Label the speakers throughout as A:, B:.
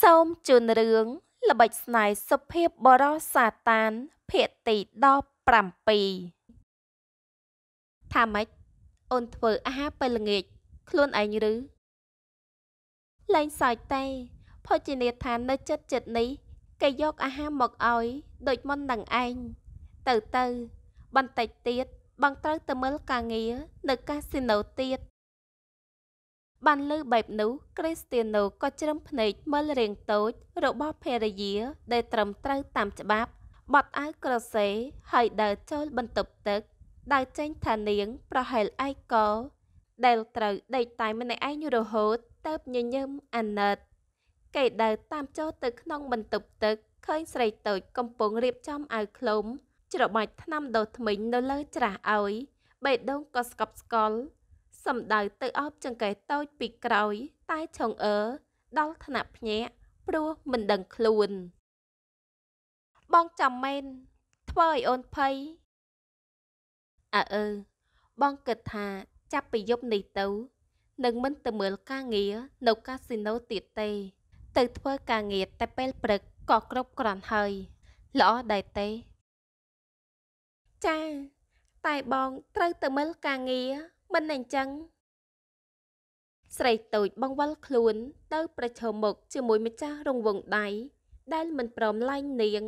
A: សូមជូនរឿងល្បិចស្នេហ៍សុភាពបរោះសាតានភាគទី17ថាម៉េចអូនធ្វើអាហារពេលល្ងាចខ្លួនឯងឬលែងសើចទេភោជនីយដ្ឋាននៅចិត្តចិត្តនេះគេយកអាហារមកឲ្យដូចមុននឹងឯងទៅទៅបន្តិចទៀតបងត្រូវទៅមើលការងារនៅកាស៊ីណូទៀត បានលើបែបនោះគ្រីស្ទៀណូក៏ជ្រឹមភ្នែកមើលរាងតូច របស់ភរិយា ដែលត្រឹមត្រូវតាមច្បាប់បត់អាវក្រសេហើយដើរចូលបន្ទប់ទឹកដើរចេញថានាង ប្រហែលឯកកដែលត្រូវដេកតែម្នាក់ឯងរហូតទៅញញឹមអាណិតគេដើរតាមចូលទៅក្នុងបន្ទប់ទឹកឃើញស្រីតូចកំពុងរៀបចំអាវឃ្លុំច្របាច់ថ្នាំដុសធ្មេញនៅលើច្រាសឲ្យបេះដូងក៏ស្កប់ស្កល់ សំដៅទៅអោបចង្កេះតូចពីក្រោយ តែឆុងអើដល់ថ្នាក់ភ្ញាក់ព្រោះមិនដឹងខ្លួន បងចាំមែនធ្វើឲ្យអូនភ័យអើអឺបងគិតថាចាប់ពីយប់នេះទៅនឹងមិនទៅមើលការងារនៅកាស៊ីណូទៀតទេ ទៅធ្វើការងារតែពេលព្រឹកក៏គ្រប់គ្រាន់ហើយល្អដែរទេ ចា តែបងត្រូវទៅមើលការងារ មិនអញ្ចឹងស្រីតូចបង្វិលខ្លួន ទៅ ប្រឈមមុខជាមួយម្ចាស់រង្វង់ដៃដែលមិនព្រមឡាញ់នាង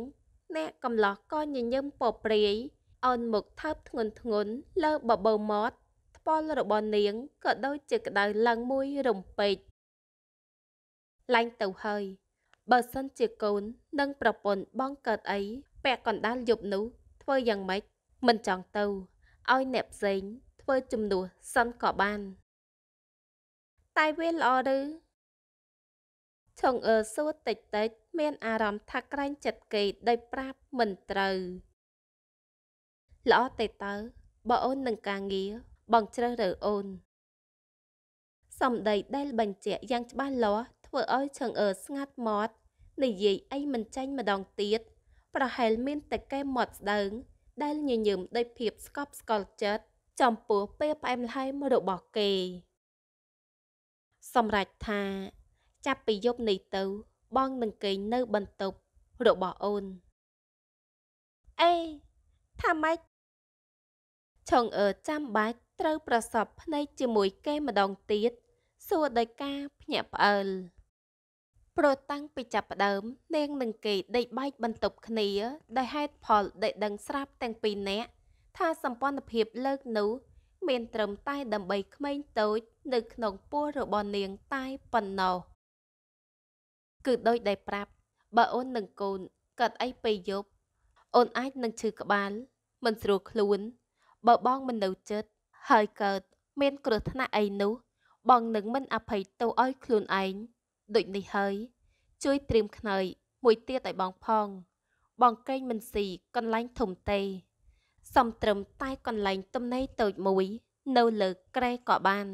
A: អ្នកកំឡោះក៏ញញឹមពព្រាយអោនមុខថើបធ្ងន់ធ្ងន់លើបបោមាត់ថ្ពាល់របស់នាងក៏ដូចជាក្តៅឡើងមួយរំពេចឡាញ់ទៅហើយបើសិនជាកូននិងប្រពន្ធបងកើតអីពាក់កណ្ដាលយប់នោះធ្វើយ៉ាងម៉េចមិនចង់ទៅឲ្យអ្នកផ្សេង ធ្វើជំនួសសិនក៏បាន តែវាល្អឬឆុងអឺសួរតិចតិច មានអារម្មណ៍ថាក្រែងចិត្តគេដោយប្រាប់មិនត្រូវល្អទេតើបើអូននឹងការងារបងជ្រើសរើសអូនសំដីដែលបញ្ជាក់យ៉ាងច្បាស់លាស់ធ្វើឲ្យឆឹងអឺស្ងាត់មាត់និយាយអីមិនចាញ់ម្ដងទៀតប្រហែលមានតែកែមាត់ស្ដើងដែលញញឹមដោយភាពស្កប់ស្កល់ចិត្ត ចំពោះពេលផ្អែមល្ហែមរបស់គេ សម្រេចថា ចាប់ពីយប់នេះទៅ បងនឹងគេងនៅបន្ទប់របស់អូនអេថាម៉េចឆុងអឺចាំបាច់ត្រូវប្រសពភ្នែកជាមួយគេម្ដងទៀតសួរដោយការភ្ញាក់ផ្អើលព្រោះតាំងពីចាប់ផ្ដើម នាងនឹងគេដេកបែកបន្ទប់គ្នាដោយហេតុផលដែលដឹងស្រាប់ទាំងពីរនាក់ ថាសម្ព័ន្ធភាពលើកនោះ មានត្រឹមតែដើម្បីក្មេងតូច នៅក្នុងពោះរបស់នាងតែប៉ុណ្ណោះគឺដូចដែលប្រាប់បើអូននឹងកូនកើតអីពេលយប់អូនអាចនឹងឈឺក្បាល មិនស្រួលខ្លួន បើបងមិននៅចិត្តហើយកើតមានគ្រោះថ្នាក់អីនោះ បងនឹងមិនអភ័យទោសឲ្យខ្លួនឯងដូចនេះហើយ ជួយត្រៀមខ្នើយមួយទៀតឲ្យបងផង បងកេងមិនស៊ីកន្លែងធំទេ សំត្រឹមតែកន្លែងទំនេរតូចមួយ នៅលើក្រែក៏បាន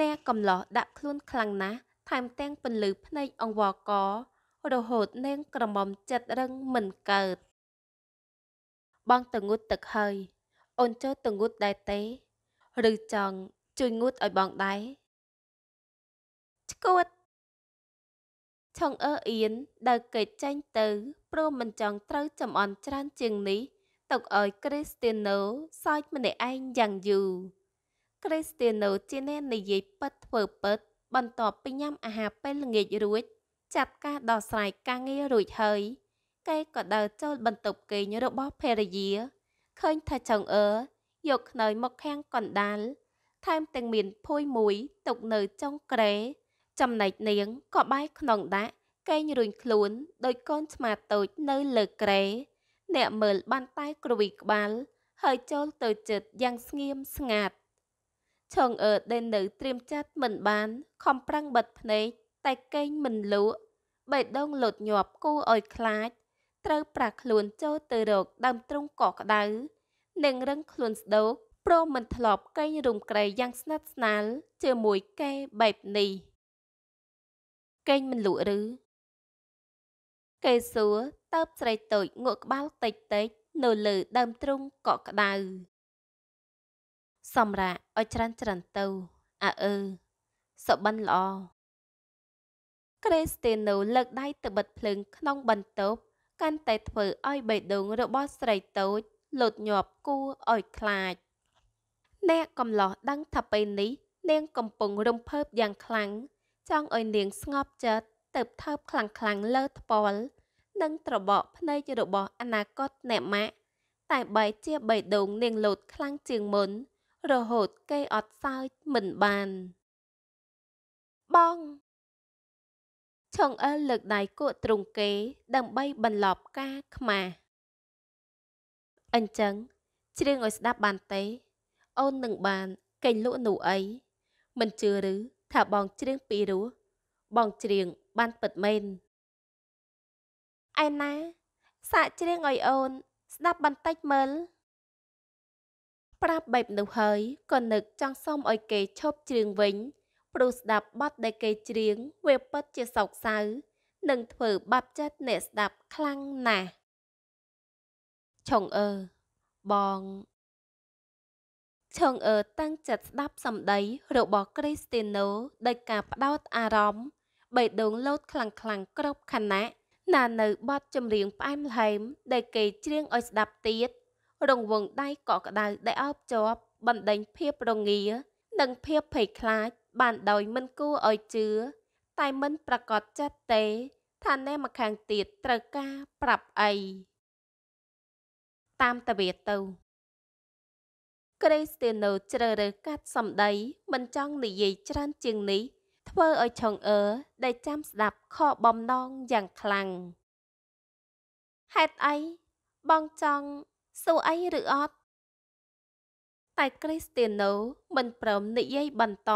A: អ្នកកំឡោះដាក់ខ្លួនខ្លាំងណាស់ថែមទាំងពន្លឺភ្នែកអង្វរករហូតនាងក្រមុំចិត្តរឹងមិនកើតបងទៅងូតទឹកហើយ អូនចូលទៅងូតដែរទេ ឬចង់ជួយងូតឲ្យបងដែរឈួតឆុងអើអៀនដើរកិច្ចចេញទៅព្រោះមិនចង់ត្រូវចំអន់ច្រើនជាងនេះ ទុកឲ្យគ្រីស្ទៀណូសើចម្នាក់ឯងយ៉ាងយូរគ្រីស្ទៀណូជាអ្នកនិយាយពិតធ្វើពិត បន្ទាប់ពីញ៉ាំអាហារពេលល្ងាចរួច ចាត់ការដោះស្រាយការងាររួចហើយ គេក៏ដើរចូលបន្ទប់គេងរបស់ភរិយាឃើញថាចង្អើយកខ្នើយមកខាំងកណ្ដាលថែមទាំងមានភួយមួយទុកនៅចុងក្រែចំណែកនាងក៏បាយក្នុងដាក់កេងរួញខ្លួនដោយកូនឆ្មាតូចនៅលើក្រែ អ្នកមើលបានតែគ្រវីក្បាល ហើយចូលទៅចិត្តយ៉ាងស្ងៀមស្ងាត់ឆងអឺដែលនៅត្រៀមចាត់មិនបាន ខំប្រឹងបិទភ្នែកតែកេងមិនលក់បេះដូងលូតញាប់គូឲ្យខ្លាច ត្រូវប្រាក់ខ្លួនចូលទៅរកដើមទ្រូងកកក្ដៅនិងរឹងខ្លួនស្ដោកព្រមមិនធ្លាប់កេងរុំក្រែយ៉ាងស្និទ្ធស្នាលជាមួយគេបែបនេះកេងមិនលក់ឬគេសួរ តើបស្រីតូចងក់ក្បាលតិចតិចនៅលើដើមទ្រូងកកក្ដៅសម្រាប់ឲ្យច្រើនច្រើនទៅអើអើសុបិនល្អក្រេស្ទីណូលើកដៃទៅបិទភ្លើងក្នុងបន្ទប់កាន់តែធ្វើឲ្យបេះដូងរបស់ស្រីតូចលូតញាប់គួរឲ្យខ្លាចអ្នកកំឡោះដឹងថាពេលនេះ នាងកំពុងរំភើបយ៉ាងខ្លាំងចង់ឲ្យនាងស្ងប់ចិត្តទៅថើបខ្លាំងខ្លាំងលើថ្ពាល់ និងត្របកភ្នែករបស់អនាគតអ្នកម៉ាក់តែបែរជាបេះដូងនាងលោតខ្លាំងជាងមុន រហូតគេអត់សើចមិនបានបងឆុងអិលលើកដៃគក់ទ្រង់គេ ដើម្បីបន្លប់ការខ្មាស់អញ្ចឹងច្រៀងឲ្យស្ដាប់បានទេ អូននឹងបានកេងលក់នោះអីមិនជឿឬថាបងច្រៀងពីរោះបងច្រៀងបានពិតមែន ឯណា សាកច្រៀងឲ្យអូន ស្ដាប់បន្តិចមើលប្រាប់បែបនោះហើយក៏នឹកចង់សុំឲ្យគេឈប់ច្រៀងវិញព្រោះស្ដាប់បទដែលគេច្រៀងវាពិតជាសោកសៅនិងធ្វើបាបចិត្តអ្នកស្ដាប់ខ្លាំងណាស់ឆុងអើបងឆុងអើតាំងចិត្តស្ដាប់សម្ដីរបស់គ្រីស្ទីណូដោយការផ្ដោតអារម្មណ៍បេះដូងលោតខ្លាំងខ្លាំងគ្រប់ខណៈ ណានៅបទចម្រៀងផ្អែមល្ហែមដែលគេច្រៀងឲ្យស្ដាប់ទៀតរង្វង់ដៃកក់ក្ដៅដែលអោបជាប់បណ្ដេញភាពរងានិងភាពភ័យខ្លាចបានដោយមិនគួរឲ្យជឿតែមិនប្រកាសចិត្តទេថាអ្នកម្ខាងទៀតត្រូវការប្រាប់អីតាមតាវាទៅក្រេស្ទីណូជ្រើសរើសកាត់សម្ដីមិនចង់និយាយច្រើនជាងនេះ ធ្វើឲ្យឆុងអឺដែលចាំស្ដាប់ខកបំណងយ៉ាងខ្លាំងហេតុអីបងចង់សួរអីឬអត់តែគ្រីស្ទីណូមិនព្រមនិយាយបន្ត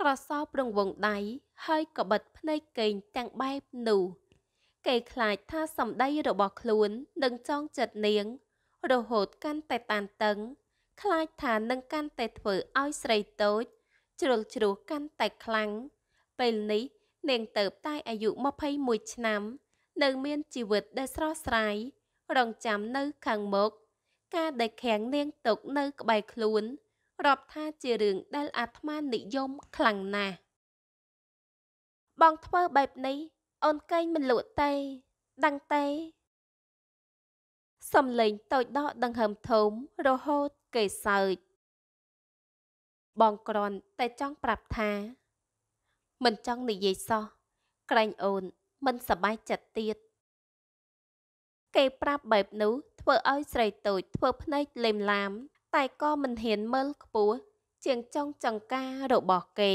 A: ក្រសោបរង្វង់ដៃហើយក៏បិទភ្នែកកេងទាំងបែបនោះគេខ្លាចថាសម្ដីរបស់ខ្លួននឹងចងចិត្តនាង រហូតកាន់តែតានតឹង ខ្លាចថានឹងកាន់តែធ្វើឲ្យស្រីតូច ជ្រុលជ្រោះកាន់តែខ្លាំងពេលនេះនាងទៅតែអាយុ21ឆ្នាំ នៅមានជីវិតដែលស្រស់ស្រាយរងចាំនៅខាងមុខការដែលខាំងនាងទុកនៅក្បែរខ្លួនរាប់ថាជារឿងដែលអាត្មានិយមខ្លាំងណាស់បងធ្វើបែបនេះ អូនកេងមិនលក់ទេដឹងទេសំលេងតូចដកដង្ហើមធំរហូតគេសើច បងក្រន់តែចង់ប្រាប់ថា មិនចង់និយាយសោះក្រែងអូនមិនសប្បាយចិត្តទៀតគេប្រាប់បែបនោះធ្វើឲ្យស្រីតូចធ្វើភ្នែកលេមឡាម តែក៏មិនហ៊ានមើលខ្ពស់ជាងចុងចង្ការរបស់គេ